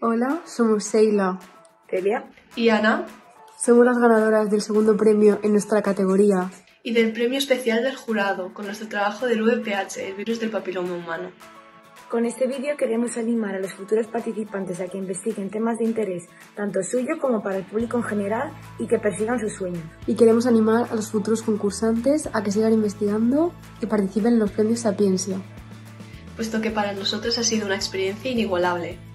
Hola, somos Seila. Celia. Y Ana. Somos las ganadoras del segundo premio en nuestra categoría. Y del premio especial del jurado, con nuestro trabajo del VPH, el virus del papiloma humano. Con este vídeo queremos animar a los futuros participantes a que investiguen temas de interés, tanto suyo como para el público en general, y que persigan sus sueños. Y queremos animar a los futuros concursantes a que sigan investigando y participen en los premios Sapiencia. Puesto que para nosotros ha sido una experiencia inigualable.